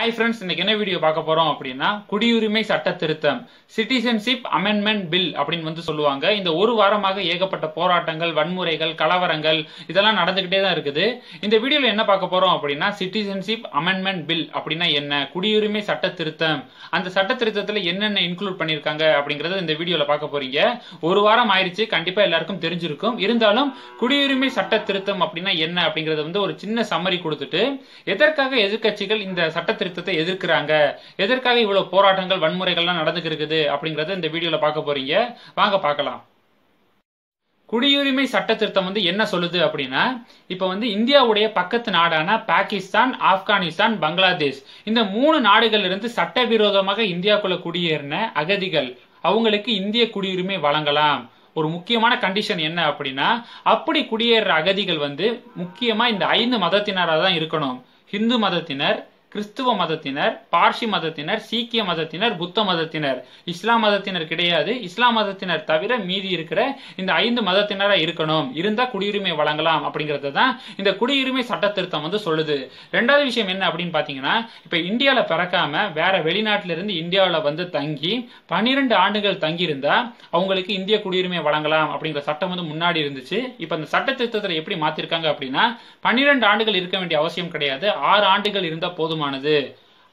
Hi friends இன்னைக்கு என்ன video பார்க்க போறோம் அப்படின்னா குடியுரிமை சட்ட திருத்தம் சிட்டிசன்ஷிப் அமெண்ட்மெண்ட் பில் அப்படின்னு வந்து சொல்லுவாங்க. இந்த ஒரு வாரமாக ஏகப்பட்ட போராட்டங்கள் வன்முறைகள் கலவரங்கள் இதெல்லாம் நடந்துகிட்டே தான் இருக்குது. இந்த வீடியோல என்ன பார்க்க போறோம் அப்படின்னா சிட்டிசன்ஷிப் அமெண்ட்மெண்ட் பில் அப்படின்னா என்ன? குடியுரிமை சட்ட திருத்தம் அந்த சட்ட திருத்தத்துல என்னென்ன இன்க்ளூட் பண்ணிருக்காங்க அப்படிங்கறத இந்த வீடியோல பார்க்க போறீங்க. ஒரு வாரம் ஆயிடுச்சு கண்டிப்பா எல்லாருக்கும் தெரிஞ்சிருக்கும். இருந்தாலும் குடியுரிமை சட்ட திருத்தம் அப்படின்னா என்ன அப்படிங்கறத வந்து ஒரு சின்ன சம்மரி கொடுத்துட்டு எதற்காக எதிர்கட்சிகள் இந்த சட்ட திருத்தத்தை எதிர்க்கிறாங்க. எதற்காக இவ்வளவு போராட்டங்கள் வன்முறைகள்லாம் நடந்துக்கு இருக்குது அப்படிங்கறத இந்த வீடியோல பார்க்க போறீங்க. வாங்க பார்க்கலாம். குடியுரிமை சட்ட திருத்தம் வந்து என்ன சொல்லுது அப்படின்னா இப்ப வந்து இந்தியாவுடைய பக்கத்து நாடான பாகிஸ்தான் ஆப்கானிஸ்தான் பங்களாதேஷ். இந்த மூணு நாடுகள்ல இருந்து சட்டவிரோதமாக இந்தியாக்குள்ள குடியேறின அகதிகள் அவங்களுக்கு இந்திய குடியுரிமை வழங்கலாம். ஒரு முக்கியமான கண்டிஷன் என்ன அப்படின்னா அப்படி குடியேற அகதிகள் வந்து முக்கியமா இந்த ஐந்து மதத்தினராக தான் இருக்கணும். ஹிந்து மதத்தினர் கிறிஸ்துவ மதத்தினர் பார்சி மதத்தினர் சீக்கிய மதத்தினர் புத்த மதத்தினர். இஸ்லாம் மதத்தினர் கிடையாது. இஸ்லாம் மதத்தினர் தவிர மீதி இருக்கிற இந்த ஐந்து மதத்தினராக இருக்கணும். இருந்தால் குடியுரிமை வழங்கலாம் அப்படிங்கிறது தான் இந்த குடியுரிமை சட்ட திருத்தம் வந்து சொல்லுது. ரெண்டாவது விஷயம் என்ன அப்படின்னு பார்த்தீங்கன்னா இப்போ இந்தியாவில் பிறக்காம வேற வெளிநாட்டிலிருந்து இந்தியாவில் வந்து தங்கி பன்னிரெண்டு ஆண்டுகள் தங்கியிருந்தா அவங்களுக்கு இந்திய குடியுரிமை வழங்கலாம் அப்படிங்கிற சட்டம் வந்து முன்னாடி இருந்துச்சு. இப்போ இந்த சட்ட திருத்தத்தில் எப்படி மாத்திருக்காங்க அப்படின்னா பன்னிரெண்டு ஆண்டுகள் இருக்க வேண்டிய அவசியம் கிடையாது. ஆறு ஆண்டுகள் இருந்தால் போதும் போதுமானது.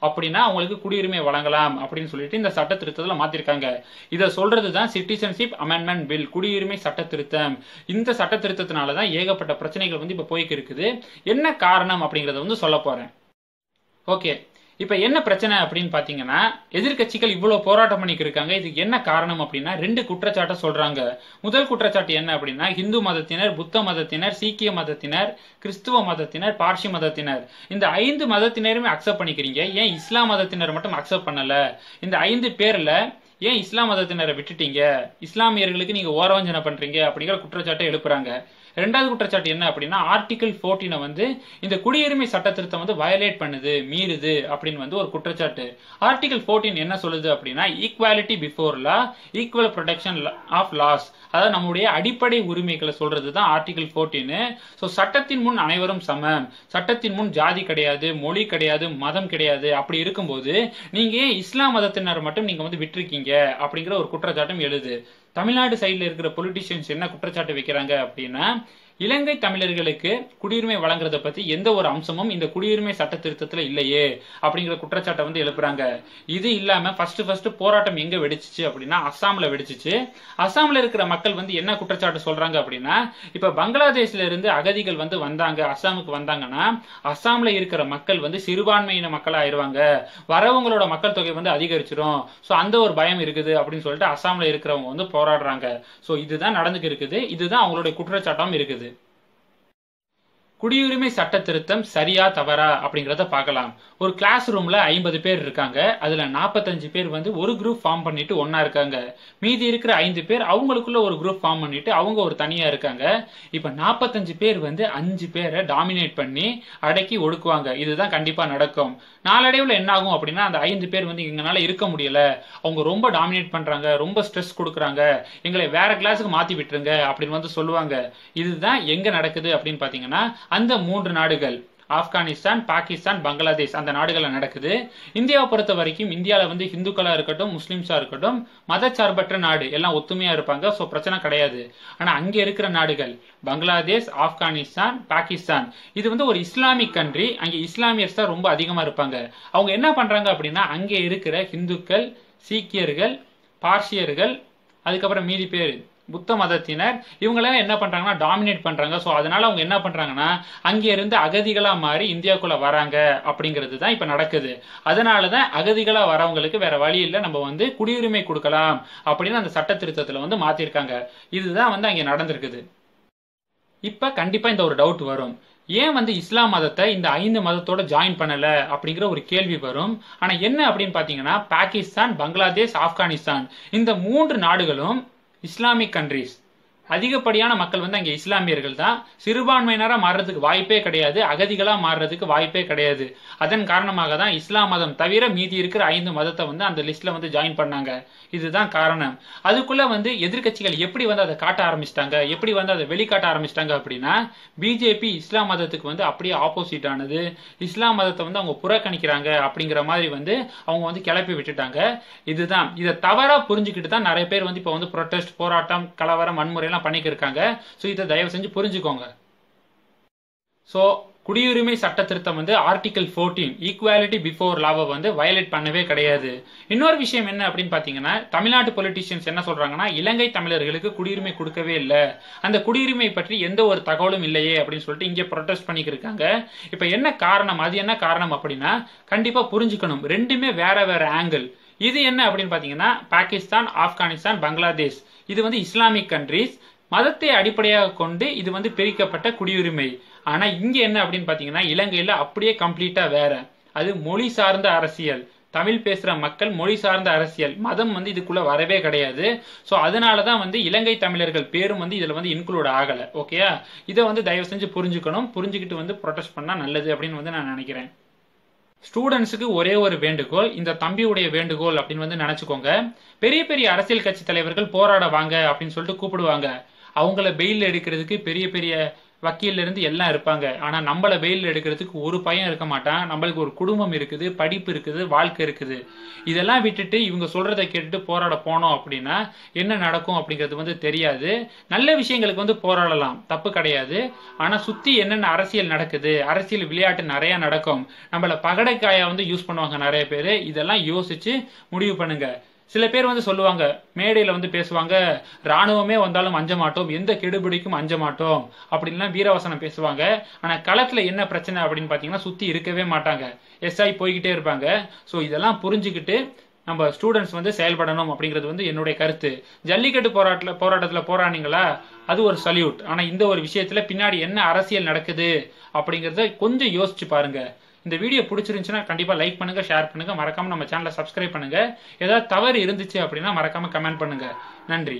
அப்படின்னா அவங்களுக்கு குடியுரிமை வழங்கலாம் அப்படின்னு சொல்லிட்டு இந்த சட்ட திருத்தத்தில் மாத்திருக்காங்க. இதை சொல்றது தான் சிட்டிசன்ஷிப் அமெண்ட்மெண்ட் பில் குடியுரிமை சட்ட திருத்தம் இந்த சட்ட திருத்தத்தினால தான் ஏகப்பட்ட பிரச்சனைகள் வந்து இப்போ போய்க்கு இருக்குது என்ன காரணம் அப்படிங்கறத வந்து சொல்ல போறேன். ஓகே. இப்ப என்ன பிரச்சனை அப்படின்னு பாத்தீங்கன்னா எதிர்கட்சிகள் இவ்வளவு போராட்டம் பண்ணிட்டு இருக்காங்க இதுக்கு என்ன காரணம் அப்படின்னா ரெண்டு குற்றச்சாட்டை சொல்றாங்க. முதல் குற்றச்சாட்டு என்ன அப்படின்னா இந்து மதத்தினர் புத்த மதத்தினர் சீக்கிய மதத்தினர் கிறிஸ்துவ மதத்தினர் பார்சி மதத்தினர். இந்த ஐந்து மதத்தினருமே அக்செப்ட் பண்ணிக்கிறீங்க. ஏன் இஸ்லாம் மதத்தினர் மட்டும் அக்செப்ட் பண்ணல? இந்த ஐந்து பேர்ல ஏன் இஸ்லாம் மதத்தினரை விட்டுட்டீங்க? இஸ்லாமியர்களுக்கு நீங்க ஓரவஞ்சனை பண்றீங்க அப்படிங்கிற குற்றச்சாட்டை எழுப்புறாங்க. ரெண்டாவது குற்றச்சாட்டு என்ன அப்படின்னா ஆர்டிகல் போர்டீனை வந்து இந்த குடியுரிமை சட்ட திருத்தம் வந்து வயலேட் பண்ணுது மீறுது அப்படின்னு வந்து ஒரு குற்றச்சாட்டு. ஆர்டிகல் போர்டீன் என்ன சொல்லுது அப்படின்னா equality before law equal protection of laws அதாவது நம்முடைய அடிப்படை உரிமைகளை சொல்றது தான் ஆர்டிகல் போர்டீன் ஸோ சட்டத்தின் முன் அனைவரும் சமம். சட்டத்தின் முன் ஜாதி கிடையாது மொழி கிடையாது மதம் கிடையாது. அப்படி இருக்கும்போது நீங்க இஸ்லாம் மதத்தினர் மட்டும் நீங்க வந்து விட்டுருக்கீங்க அப்படிங்கிற ஒரு குற்றச்சாட்டும் எழுது. தமிழ்நாடு சைடில் இருக்கிற பொலிட்டிஷியன்ஸ் என்ன குற்றச்சாட்டு வைக்கிறாங்க அப்படின்னா இலங்கை தமிழர்களுக்கு குடியுரிமை வழங்குறத பத்தி எந்த ஒரு அம்சமும் இந்த குடியுரிமை சட்ட திருத்தத்துல இல்லையே அப்படிங்கிற குற்றச்சாட்டை வந்து எழுப்புறாங்க. இது இல்லாம ஃபர்ஸ்ட் ஃபர்ஸ்ட் போராட்டம் எங்க வெடிச்சிச்சு அப்படின்னா அஸ்ஸாம்ல வெடிச்சிச்சு. அஸ்ஸாம்ல இருக்கிற மக்கள் வந்து என்ன குற்றச்சாட்டு சொல்றாங்க அப்படின்னா இப்ப பங்களாதேஷ்ல இருந்து அகதிகள் வந்து வந்தாங்க அஸ்ஸாமுக்கு வந்தாங்கன்னா அஸ்ஸாம்ல இருக்கிற மக்கள் வந்து சிறுபான்மையின மக்கள் ஆயிருவாங்க. வரவங்களோட மக்கள் தொகை வந்து அதிகரிச்சிடும் ஸோ அந்த ஒரு பயம் இருக்குது அப்படின்னு சொல்லிட்டு அஸ்ஸாம்ல இருக்கிறவங்க வந்து போராடுறாங்க. ஸோ இதுதான் நடந்துக்கு இருக்குது இதுதான் அவங்களுடைய குற்றச்சாட்டம் இருக்குது. குடியுரிமை சட்ட திருத்தம் சரியா தவறா அப்படிங்கறத பார்க்கலாம். ஒரு கிளாஸ் ரூம்ல ஐம்பது பேர் இருக்காங்க. அதுல நாற்பத்தஞ்சு பேர் வந்து ஒரு குரூப் ஃபார்ம் பண்ணிட்டு ஒன்னா இருக்காங்க. மீதி இருக்கிற ஐந்து பேர் அவங்களுக்குள்ள ஒரு குரூப் ஃபார்ம் பண்ணிட்டு அவங்க ஒரு தனியா இருக்காங்க. இப்ப நாற்பத்தஞ்சு பேர் வந்து அஞ்சு பேரை டாமினேட் பண்ணி அடக்கி ஒடுக்குவாங்க. இதுதான் கண்டிப்பா நடக்கும். நாளடைவுல என்ன ஆகும் அப்படின்னா அந்த ஐந்து பேர் வந்து எங்களால இருக்க முடியல. அவங்க ரொம்ப டாமினேட் பண்றாங்க. ரொம்ப ஸ்ட்ரெஸ் கொடுக்குறாங்க. எங்களை வேற கிளாஸுக்கு மாத்தி விட்டுருங்க அப்படின்னு வந்து சொல்லுவாங்க. இதுதான் எங்க நடக்குது அப்படின்னு பாத்தீங்கன்னா அந்த மூன்று நாடுகள் ஆப்கானிஸ்தான் பாகிஸ்தான் பங்களாதேஷ் அந்த நாடுகளில் நடக்குது. இந்தியாவை பொறுத்த வரைக்கும் இந்தியாவில் வந்து ஹிந்துக்களாக இருக்கட்டும் முஸ்லீம்ஸாக இருக்கட்டும் மதச்சார்பற்ற நாடு. எல்லாம் ஒத்துமையாக இருப்பாங்க. ஸோ பிரச்சனை கிடையாது. ஆனால் அங்கே இருக்கிற நாடுகள் பங்களாதேஷ் ஆப்கானிஸ்தான் பாகிஸ்தான் இது வந்து ஒரு இஸ்லாமிக் கண்ட்ரி அங்கே இஸ்லாமியர்ஸ் தான் ரொம்ப அதிகமாக இருப்பாங்க. அவங்க என்ன பண்ணுறாங்க அப்படின்னா அங்கே இருக்கிற இந்துக்கள் சீக்கியர்கள் பார்சியர்கள் அதுக்கப்புறம் மீதி பேர் புத்த மதத்தினர் இவங்களாம் என்ன பண்றாங்கன்னா டாமினேட் பண்றாங்க. ஸோ அதனால அவங்க என்ன பண்றாங்கன்னா அங்கே இருந்து அகதிகளா மாறி இந்தியாவுக்குள்ள வராங்க அப்படிங்கிறது தான் இப்போ நடக்குது. அதனாலதான் அகதிகளா வரவங்களுக்கு வேற வழி இல்லை. நம்ம வந்து குடியுரிமை கொடுக்கலாம் அப்படின்னு அந்த சட்ட திருத்தத்தில் வந்து மாத்திருக்காங்க. இதுதான் வந்து அங்கே நடந்திருக்குது. இப்போ கண்டிப்பாக இந்த ஒரு டவுட் வரும். ஏன் வந்து இஸ்லாம் மதத்தை இந்த ஐந்து மதத்தோட ஜாயின் பண்ணலை அப்படிங்கிற ஒரு கேள்வி வரும். ஆனால் என்ன அப்படின்னு பார்த்தீங்கன்னா பாகிஸ்தான் பங்களாதேஷ் ஆப்கானிஸ்தான் இந்த மூன்று நாடுகளும் இஸ்லாமிக் கண்ட்ரிஸ் அதிகப்படியான மக்கள் வந்து அங்கே இஸ்லாமியர்கள் தான். சிறுபான்மையினராக மாறுறதுக்கு வாய்ப்பே கிடையாது. அகதிகளாக மாறுறதுக்கு வாய்ப்பே கிடையாது. அதன் காரணமாக தான் இஸ்லாம் மதம் தவிர மீதி இருக்கிற ஐந்து மதத்தை வந்து அந்த லிஸ்ட்ல வந்து ஜாயின் பண்ணாங்க. இதுதான் காரணம். அதுக்குள்ளே வந்து எதிர்க்கட்சிகள் எப்படி வந்து அதை காட்ட ஆரம்பிச்சிட்டாங்க? எப்படி வந்து அதை வெளிக்காட்ட ஆரம்பிச்சிட்டாங்க அப்படின்னா பிஜேபி இஸ்லாம் மதத்துக்கு வந்து அப்படியே ஆப்போசிட் ஆனது. இஸ்லாம் மதத்தை வந்து அவங்க புறக்கணிக்கிறாங்க அப்படிங்கிற மாதிரி வந்து அவங்க வந்து கிளப்பி விட்டுட்டாங்க. இதுதான். இதை தவறாக புரிஞ்சுக்கிட்டு தான் நிறைய பேர் வந்து இப்போ வந்து ப்ரொட்டஸ்ட் போராட்டம் கலவரம் வன்முறையெல்லாம் பண்ணிக்க இருக்காங்க ஸோ இதை தயவு செஞ்சு புரிஞ்சுக்கோங்க. ஸோ குடியுரிமை சட்ட திருத்தம் வந்து ஆர்டிகல் ஃபோர்டீன் ஈக்குவாலிட்டி பிஃபோர் லாவை வந்து வயலேட் பண்ணவே கிடையாது. இன்னொரு விஷயம் என்ன அப்படின்னு பார்த்தீங்கன்னா தமிழ்நாட்டு பொலிட்டிஷியன்ஸ் என்ன சொல்றாங்கன்னா இலங்கை தமிழர்களுக்கு குடியுரிமை கொடுக்கவே இல்லை. அந்த குடியுரிமை பற்றி எந்த ஒரு தகவலும் இல்லையே அப்படின்னு சொல்லிட்டு இங்கே ப்ரொட்டஸ்ட் பண்ணிக்கிருக்காங்க. இப்போ என்ன காரணம்? அது என்ன காரணம் அப்படின்னா கண்டிப்பாக புரிஞ்சுக்கணும். ரெண்டுமே வேற வேற ஆங்கிள் இது என்ன அப்படின்னு பார்த்தீங்கன்னா பாகிஸ்தான் ஆப்கானிஸ்தான் பங்களாதேஷ். இது வந்து இஸ்லாமிக் கண்ட்ரிஸ் மதத்தை அடிப்படையாக கொண்டு இது வந்து பிரிக்கப்பட்ட குடியுரிமை. ஆனா இங்க என்ன அப்படின்னு பாத்தீங்கன்னா இலங்கையில அப்படியே கம்ப்ளீட்டா வேற. அது மொழி சார்ந்த அரசியல். தமிழ் பேசுற மக்கள் மொழி சார்ந்த அரசியல். மதம் வந்து இதுக்குள்ள வரவே கிடையாது. ஸோ அதனால தான் வந்து இலங்கை தமிழர்கள் பேரும் வந்து இதுல வந்து இன்க்ளூட் ஆகல. ஓகேயா இதை வந்து தயவு செஞ்சு புரிஞ்சுக்கணும். புரிஞ்சுக்கிட்டு வந்து ப்ரொடெஸ்ட் பண்ணா நல்லது அப்படின்னு வந்து நான் நினைக்கிறேன். ஸ்டூடெண்ட்ஸுக்கு ஒரே ஒரு வேண்டுகோள் இந்த தம்பியுடைய வேண்டுகோள் அப்படின்னு வந்து நினைச்சுக்கோங்க. பெரிய பெரிய அரசியல் கட்சி தலைவர்கள் போராட வாங்க அப்படின்னு சொல்லிட்டு கூப்பிடுவாங்க. அவங்கள பெயில் எடுக்கிறதுக்கு பெரிய பெரிய வக்கீல்ல இருந்து எல்லாம் இருப்பாங்க. ஆனா நம்மள வெயில் எடுக்கிறதுக்கு ஒரு பையன் இருக்க மாட்டான். நம்மளுக்கு ஒரு குடும்பம் இருக்குது படிப்பு இருக்குது வாழ்க்கை இருக்குது. இதெல்லாம் விட்டுட்டு இவங்க சொல்றதை கேட்டுட்டு போராட போனோம் அப்படின்னா என்ன நடக்கும் அப்படிங்கிறது வந்து தெரியாது. நல்ல விஷயங்களுக்கு வந்து போராடலாம். தப்பு கிடையாது. ஆனா சுத்தி என்னென்ன அரசியல் நடக்குது அரசியல் விளையாட்டு நிறைய நடக்கும். நம்மள பகடைக்காயா வந்து யூஸ் பண்ணுவாங்க நிறைய பேர். இதெல்லாம் யோசிச்சு முடிவு பண்ணுங்க. சில பேர் வந்து சொல்லுவாங்க மேடையில் வந்து பேசுவாங்க ராணுவமே வந்தாலும் அஞ்ச மாட்டோம் எந்த கெடுபிடிக்கும் அஞ்ச மாட்டோம் அப்படின்லாம் வீரவசனம் பேசுவாங்க. ஆனால் களத்தில் என்ன பிரச்சனை அப்படின்னு பார்த்தீங்கன்னா சுற்றி இருக்கவே மாட்டாங்க. எஸ்ஐ போய்கிட்டே இருப்பாங்க. ஸோ இதெல்லாம் புரிஞ்சுக்கிட்டு நம்ம ஸ்டூடெண்ட்ஸ் வந்து செயல்படணும் அப்படிங்கிறது வந்து என்னுடைய கருத்து. ஜல்லிக்கட்டு போராட்டத்தில் போராட்டத்தில் போராடினீங்களா? அது ஒரு சல்யூட் ஆனால் இந்த ஒரு விஷயத்தில் பின்னாடி என்ன அரசியல் நடக்குது அப்படிங்கிறத கொஞ்சம் யோசிச்சு பாருங்கள் இந்த வீடியோ பிடிச்சிருந்துச்சுன்னா கண்டிப்பாக லைக் பண்ணுங்க ஷேர் பண்ணுங்க. மறக்காம நம்ம சேனலை சப்ஸ்கிரைப் பண்ணுங்க. ஏதாவது தவறு இருந்துச்சு அப்படின்னா மறக்காம கமெண்ட் பண்ணுங்க. நன்றி.